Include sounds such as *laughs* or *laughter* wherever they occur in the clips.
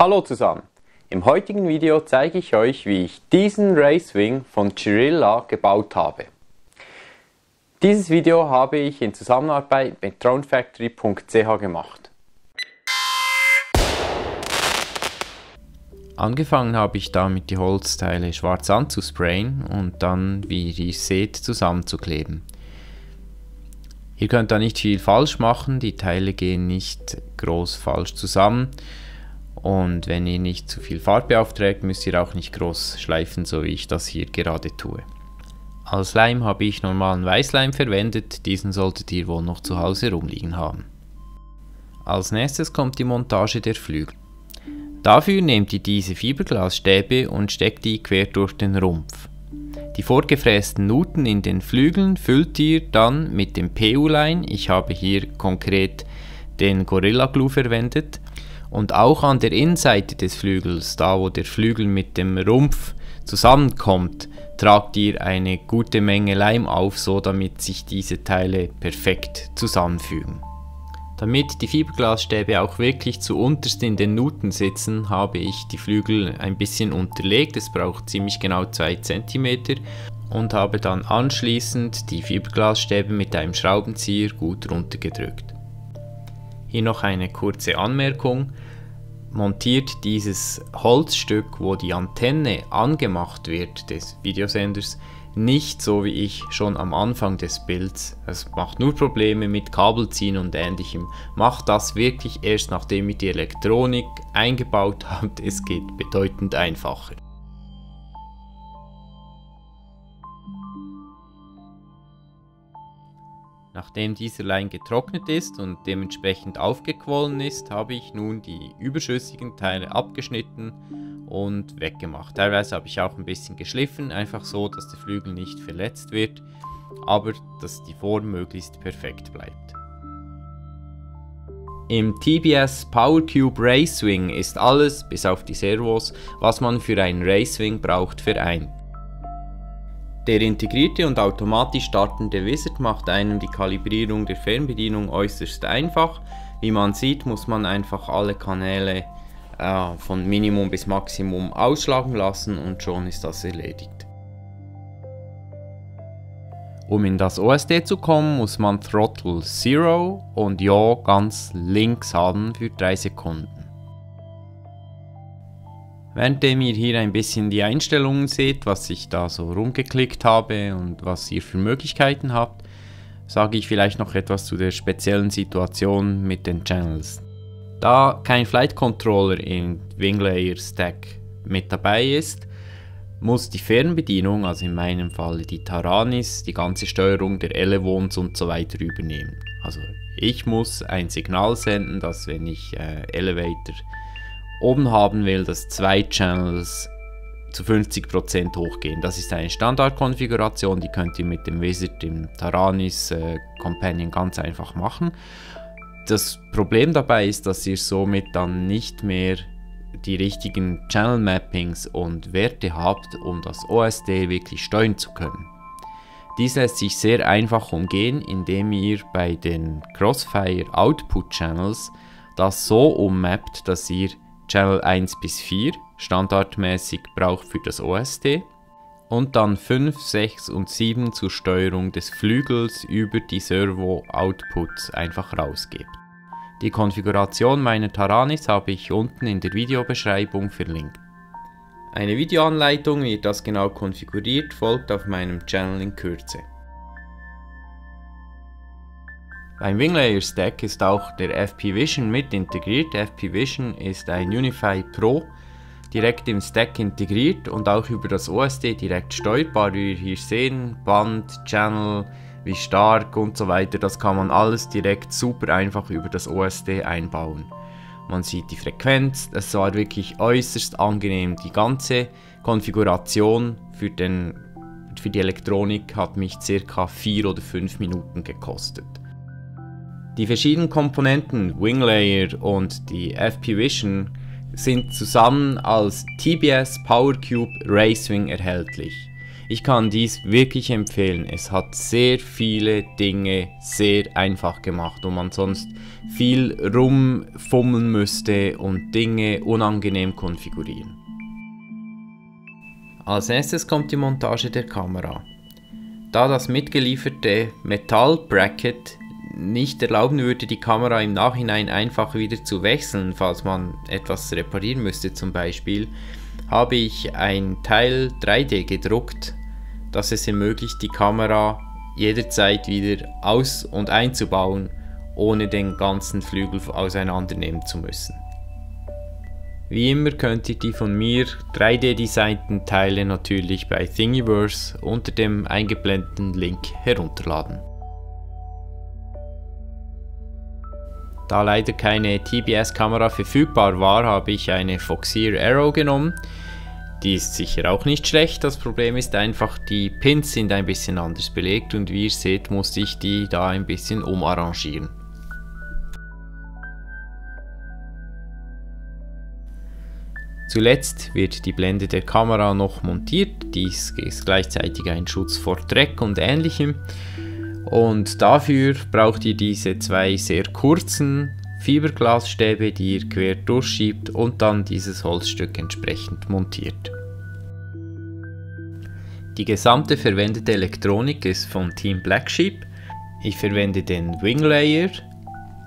Hallo zusammen! Im heutigen Video zeige ich euch, wie ich diesen Racewing von Chirilla gebaut habe. Dieses Video habe ich in Zusammenarbeit mit dronefactory.ch gemacht. Angefangen habe ich damit die Holzteile schwarz anzusprayen und dann, wie ihr seht, zusammenzukleben. Ihr könnt da nicht viel falsch machen, die Teile gehen nicht groß falsch zusammen und wenn ihr nicht zu viel Farbe aufträgt, müsst ihr auch nicht groß schleifen, so wie ich das hier gerade tue. Als Leim habe ich normalen Weißleim verwendet, diesen solltet ihr wohl noch zu Hause rumliegen haben. Als nächstes kommt die Montage der Flügel. Dafür nehmt ihr diese Fiberglasstäbe und steckt die quer durch den Rumpf. Die vorgefrästen Nuten in den Flügeln füllt ihr dann mit dem PU-Line, ich habe hier konkret den Gorilla Glue verwendet, und auch an der Innenseite des Flügels, da wo der Flügel mit dem Rumpf zusammenkommt, tragt ihr eine gute Menge Leim auf, so damit sich diese Teile perfekt zusammenfügen. Damit die Fiberglasstäbe auch wirklich zu unterst in den Nuten sitzen, habe ich die Flügel ein bisschen unterlegt, es braucht ziemlich genau 2 cm und habe dann anschließend die Fiberglasstäbe mit einem Schraubenzieher gut runtergedrückt. Hier noch eine kurze Anmerkung. Montiert dieses Holzstück, wo die Antenne angemacht wird des Videosenders, nicht so wie ich schon am Anfang des Bilds. Es macht nur Probleme mit Kabelziehen und ähnlichem. Macht das wirklich erst nachdem ihr die Elektronik eingebaut *laughs* habt. Es geht bedeutend einfacher. Nachdem dieser Leim getrocknet ist und dementsprechend aufgequollen ist, habe ich nun die überschüssigen Teile abgeschnitten und weggemacht. Teilweise habe ich auch ein bisschen geschliffen, einfach so, dass der Flügel nicht verletzt wird, aber dass die Form möglichst perfekt bleibt. Im TBS PowerCube Racewing ist alles, bis auf die Servos, was man für einen Racewing braucht, vereint. Der integrierte und automatisch startende Wizard macht einem die Kalibrierung der Fernbedienung äußerst einfach. Wie man sieht, muss man einfach alle Kanäle äh, von Minimum bis Maximum ausschlagen lassen und schon ist das erledigt. Um in das OSD zu kommen, muss man Throttle 0 und Ja ganz links haben für 3 Sekunden. Währenddem ihr hier ein bisschen die Einstellungen seht, was ich da so rumgeklickt habe und was ihr für Möglichkeiten habt, sage ich vielleicht noch etwas zu der speziellen Situation mit den Channels. Da kein Flight Controller in Winglayer Stack mit dabei ist, muss die Fernbedienung, also in meinem Fall die Taranis, die ganze Steuerung der Elevons und so weiter übernehmen. Also ich muss ein Signal senden, dass wenn ich äh, Elevator oben haben will, dass zwei Channels zu 50% hochgehen. Das ist eine Standardkonfiguration, die könnt ihr mit dem Wizard im Taranis äh, Companion ganz einfach machen. Das Problem dabei ist, dass ihr somit dann nicht mehr die richtigen Channel Mappings und Werte habt, um das OSD wirklich steuern zu können. Dies lässt sich sehr einfach umgehen, indem ihr bei den Crossfire Output Channels das so ummappt, dass ihr Channel 1 bis 4 standardmäßig braucht für das OSD und dann 5, 6 und 7 zur Steuerung des Flügels über die Servo-Outputs einfach rausgebt. Die Konfiguration meiner Taranis habe ich unten in der Videobeschreibung verlinkt. Eine Videoanleitung, wie das genau konfiguriert, folgt auf meinem Channel in Kürze. Beim Winglayer Stack ist auch der FP Vision mit integriert. FP Vision ist ein Unify Pro, direkt im Stack integriert und auch über das OSD direkt steuerbar. Wie ihr hier sehen, Band, Channel, wie stark und so weiter, das kann man alles direkt super einfach über das OSD einbauen. Man sieht die Frequenz, es war wirklich äußerst angenehm. Die ganze Konfiguration für, den, für die Elektronik hat mich circa 4 oder 5 Minuten gekostet. Die verschiedenen Komponenten Winglayer und die FP Vision sind zusammen als TBS PowerCube Racewing erhältlich. Ich kann dies wirklich empfehlen. Es hat sehr viele Dinge sehr einfach gemacht, wo man sonst viel rumfummeln müsste und Dinge unangenehm konfigurieren. Als nächstes kommt die Montage der Kamera. Da das mitgelieferte Metallbracket nicht erlauben würde, die Kamera im Nachhinein einfach wieder zu wechseln, falls man etwas reparieren müsste zum Beispiel, habe ich ein Teil 3D gedruckt, das es ermöglicht, die Kamera jederzeit wieder aus- und einzubauen, ohne den ganzen Flügel auseinandernehmen zu müssen. Wie immer könnt ihr die von mir 3D-designten Teile natürlich bei Thingiverse unter dem eingeblendeten Link herunterladen. Da leider keine TBS-Kamera verfügbar war, habe ich eine Foxeer Arrow genommen. Die ist sicher auch nicht schlecht, das Problem ist einfach, die Pins sind ein bisschen anders belegt und wie ihr seht, musste ich die da ein bisschen umarrangieren. Zuletzt wird die Blende der Kamera noch montiert, dies ist gleichzeitig ein Schutz vor Dreck und ähnlichem. Und dafür braucht ihr diese zwei sehr kurzen Fiberglasstäbe, die ihr quer durchschiebt und dann dieses Holzstück entsprechend montiert. Die gesamte verwendete Elektronik ist von Team Black Sheep. Ich verwende den Wing Layer,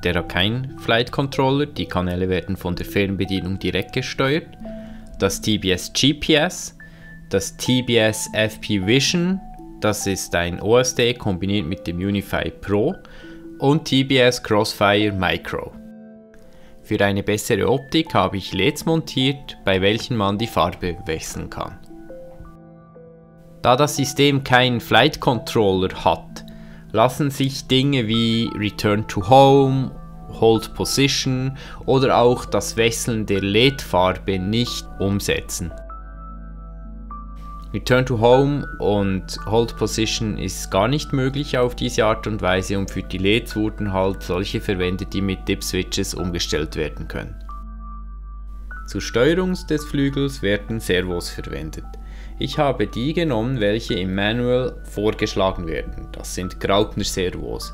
der hat keinen Flight Controller, die Kanäle werden von der Fernbedienung direkt gesteuert. Das TBS GPS, das TBS FP Vision, das ist ein OSD kombiniert mit dem Unify Pro und TBS Crossfire Micro. Für eine bessere Optik habe ich LEDs montiert, bei welchen man die Farbe wechseln kann. Da das System keinen Flight Controller hat, lassen sich Dinge wie Return to Home, Hold Position oder auch das Wechseln der LED-Farbe nicht umsetzen. Return to Home und Hold Position ist gar nicht möglich auf diese Art und Weise und für die LEDs wurden halt solche verwendet, die mit Dip Switches umgestellt werden können. Zur Steuerung des Flügels werden Servos verwendet. Ich habe die genommen, welche im Manual vorgeschlagen werden. Das sind Graupner Servos.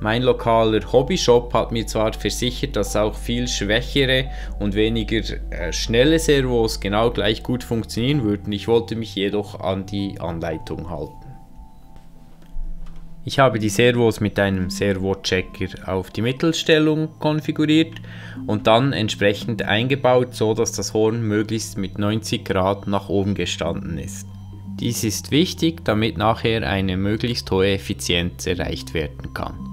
Mein lokaler Hobbyshop hat mir zwar versichert, dass auch viel schwächere und weniger äh, schnelle Servos genau gleich gut funktionieren würden, ich wollte mich jedoch an die Anleitung halten. Ich habe die Servos mit einem Servo-Checker auf die Mittelstellung konfiguriert und dann entsprechend eingebaut, so dass das Horn möglichst mit 90 Grad nach oben gestanden ist. Dies ist wichtig, damit nachher eine möglichst hohe Effizienz erreicht werden kann.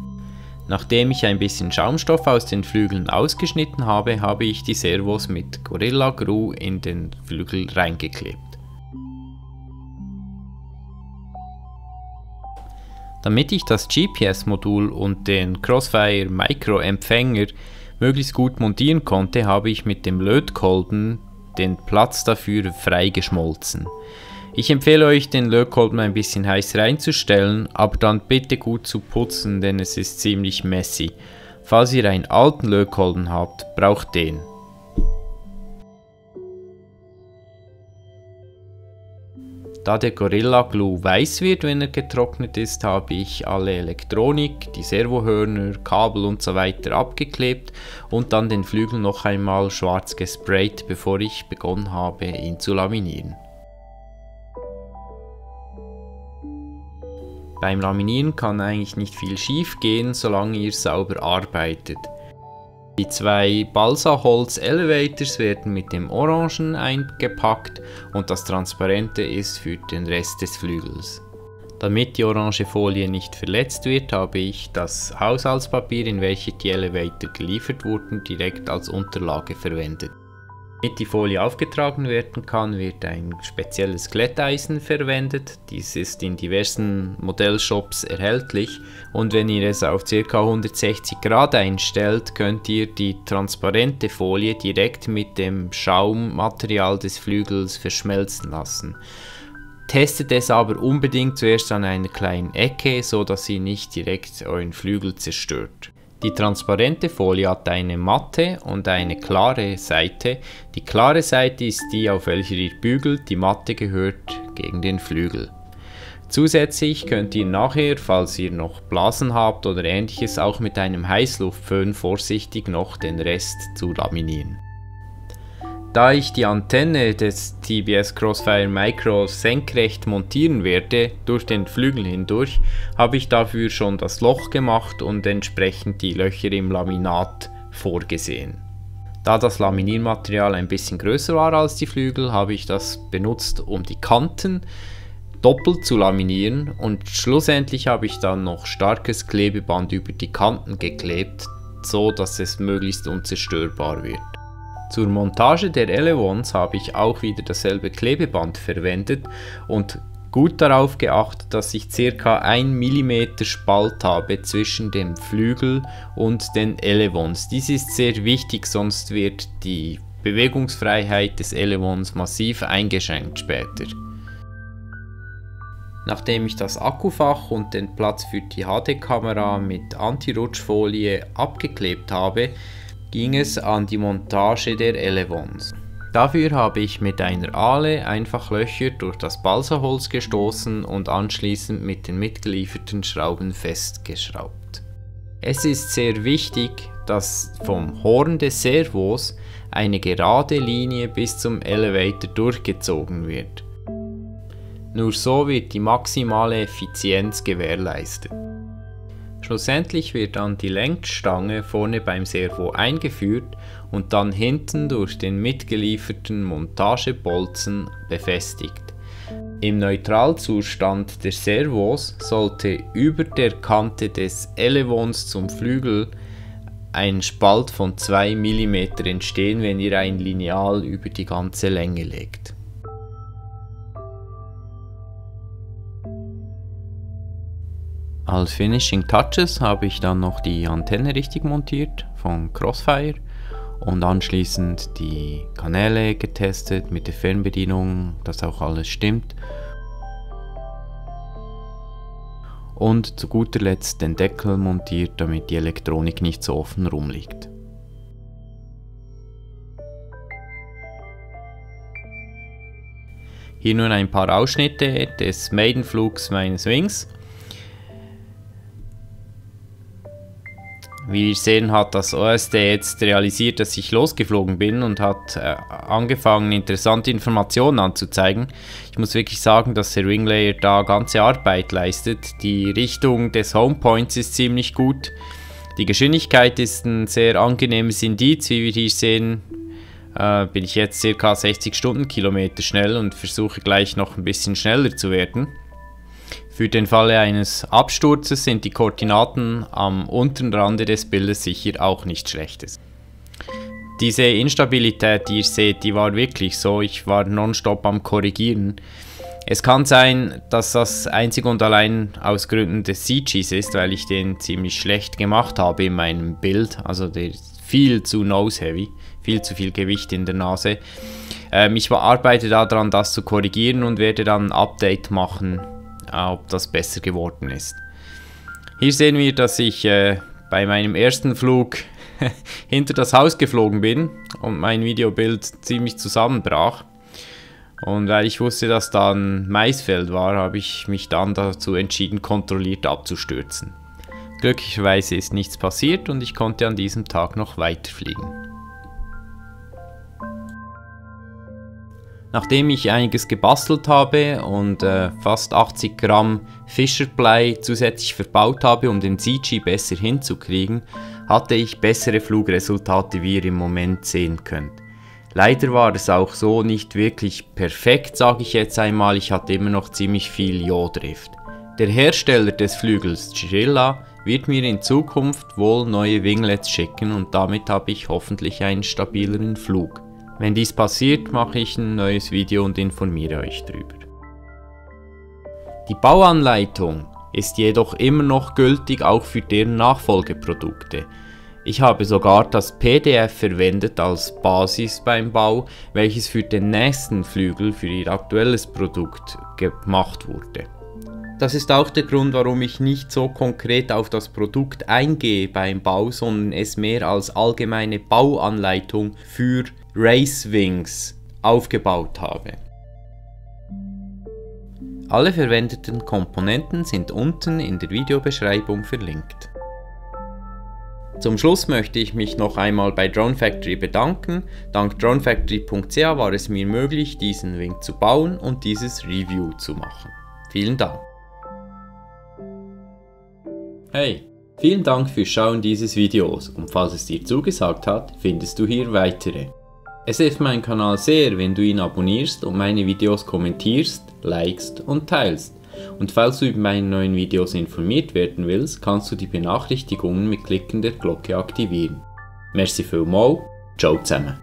Nachdem ich ein bisschen Schaumstoff aus den Flügeln ausgeschnitten habe, habe ich die Servos mit Gorilla Glue in den Flügel reingeklebt. Damit ich das GPS-Modul und den Crossfire Micro Empfänger möglichst gut montieren konnte, habe ich mit dem Lötkolben den Platz dafür freigeschmolzen. Ich empfehle euch, den Lötkolben ein bisschen heiß reinzustellen, aber dann bitte gut zu putzen, denn es ist ziemlich messy. Falls ihr einen alten Lötkolben habt, braucht den. Da der Gorilla Glue weiß wird, wenn er getrocknet ist, habe ich alle Elektronik, die Servohörner, Kabel und so abgeklebt und dann den Flügel noch einmal schwarz gesprayt, bevor ich begonnen habe, ihn zu laminieren. Beim Laminieren kann eigentlich nicht viel schief gehen, solange ihr sauber arbeitet. Die zwei Balsaholz Elevators werden mit dem Orangen eingepackt und das Transparente ist für den Rest des Flügels. Damit die orange Folie nicht verletzt wird, habe ich das Haushaltspapier, in welches die Elevator geliefert wurden, direkt als Unterlage verwendet. Damit die Folie aufgetragen werden kann, wird ein spezielles Glätteisen verwendet. Dies ist in diversen Modellshops erhältlich und wenn ihr es auf ca. 160 Grad einstellt, könnt ihr die transparente Folie direkt mit dem Schaummaterial des Flügels verschmelzen lassen. Testet es aber unbedingt zuerst an einer kleinen Ecke, so dass ihr nicht direkt euren Flügel zerstört. Die transparente Folie hat eine matte und eine klare Seite. Die klare Seite ist die, auf welcher ihr bügelt, die matte gehört gegen den Flügel. Zusätzlich könnt ihr nachher, falls ihr noch Blasen habt oder ähnliches, auch mit einem Heißluftföhn vorsichtig noch den Rest zu laminieren. Da ich die Antenne des TBS Crossfire Micro senkrecht montieren werde, durch den Flügel hindurch, habe ich dafür schon das Loch gemacht und entsprechend die Löcher im Laminat vorgesehen. Da das Laminiermaterial ein bisschen größer war als die Flügel, habe ich das benutzt, um die Kanten doppelt zu laminieren und schlussendlich habe ich dann noch starkes Klebeband über die Kanten geklebt, so dass es möglichst unzerstörbar wird. Zur Montage der Elevons habe ich auch wieder dasselbe Klebeband verwendet und gut darauf geachtet, dass ich ca. 1 mm Spalt habe zwischen dem Flügel und den Elevons. Dies ist sehr wichtig, sonst wird die Bewegungsfreiheit des Elevons massiv eingeschränkt später. Nachdem ich das Akkufach und den Platz für die HD-Kamera mit Anti-Rutschfolie abgeklebt habe, ging es an die Montage der Elevons. Dafür habe ich mit einer Ahle einfach Löcher durch das Balsaholz gestoßen und anschließend mit den mitgelieferten Schrauben festgeschraubt. Es ist sehr wichtig, dass vom Horn des Servos eine gerade Linie bis zum Elevator durchgezogen wird. Nur so wird die maximale Effizienz gewährleistet. Schlussendlich wird dann die Lenkstange vorne beim Servo eingeführt und dann hinten durch den mitgelieferten Montagebolzen befestigt. Im Neutralzustand des Servos sollte über der Kante des Elevons zum Flügel ein Spalt von 2 mm entstehen, wenn ihr ein Lineal über die ganze Länge legt. Als Finishing Touches habe ich dann noch die Antenne richtig montiert von Crossfire und anschließend die Kanäle getestet mit der Fernbedienung, dass auch alles stimmt. Und zu guter Letzt den Deckel montiert, damit die Elektronik nicht so offen rumliegt. Hier nun ein paar Ausschnitte des Maidenflugs meines Wings. Wie ihr sehen, hat das OSD jetzt realisiert, dass ich losgeflogen bin und hat äh, angefangen, interessante Informationen anzuzeigen. Ich muss wirklich sagen, dass der Winglayer da ganze Arbeit leistet. Die Richtung des Homepoints ist ziemlich gut. Die Geschwindigkeit ist ein sehr angenehmes Indiz. Wie wir hier sehen, äh, bin ich jetzt ca. 60 Stundenkilometer schnell und versuche gleich noch ein bisschen schneller zu werden. Für den Falle eines Absturzes sind die Koordinaten am unteren Rande des Bildes sicher auch nicht schlechtes. Diese Instabilität, die ihr seht, die war wirklich so. Ich war nonstop am Korrigieren. Es kann sein, dass das einzig und allein aus Gründen des CGs ist, weil ich den ziemlich schlecht gemacht habe in meinem Bild. Also der ist viel zu nose-heavy, viel zu viel Gewicht in der Nase. Ähm, ich arbeite daran, das zu korrigieren und werde dann ein Update machen ob das besser geworden ist. Hier sehen wir, dass ich äh, bei meinem ersten Flug *laughs* hinter das Haus geflogen bin und mein Videobild ziemlich zusammenbrach. Und weil ich wusste, dass da ein Maisfeld war, habe ich mich dann dazu entschieden, kontrolliert abzustürzen. Glücklicherweise ist nichts passiert und ich konnte an diesem Tag noch weiterfliegen. Nachdem ich einiges gebastelt habe und äh, fast 80 Gramm Fischerblei zusätzlich verbaut habe, um den CG besser hinzukriegen, hatte ich bessere Flugresultate, wie ihr im Moment sehen könnt. Leider war es auch so nicht wirklich perfekt, sage ich jetzt einmal, ich hatte immer noch ziemlich viel Jodrift. Der Hersteller des Flügels Chirilla wird mir in Zukunft wohl neue Winglets schicken und damit habe ich hoffentlich einen stabileren Flug. Wenn dies passiert, mache ich ein neues Video und informiere euch darüber. Die Bauanleitung ist jedoch immer noch gültig auch für deren Nachfolgeprodukte. Ich habe sogar das PDF verwendet als Basis beim Bau, welches für den nächsten Flügel für ihr aktuelles Produkt gemacht wurde. Das ist auch der Grund, warum ich nicht so konkret auf das Produkt eingehe beim Bau, sondern es mehr als allgemeine Bauanleitung für Racewings aufgebaut habe. Alle verwendeten Komponenten sind unten in der Videobeschreibung verlinkt. Zum Schluss möchte ich mich noch einmal bei Drone Factory bedanken. Dank dronefactory.ch war es mir möglich, diesen Wing zu bauen und dieses Review zu machen. Vielen Dank. Hey, vielen Dank fürs Schauen dieses Videos und falls es dir zugesagt hat, findest du hier weitere. Es hilft meinen Kanal sehr, wenn du ihn abonnierst und meine Videos kommentierst, likest und teilst. Und falls du über meine neuen Videos informiert werden willst, kannst du die Benachrichtigungen mit Klicken der Glocke aktivieren. Merci vielmals, ciao zusammen.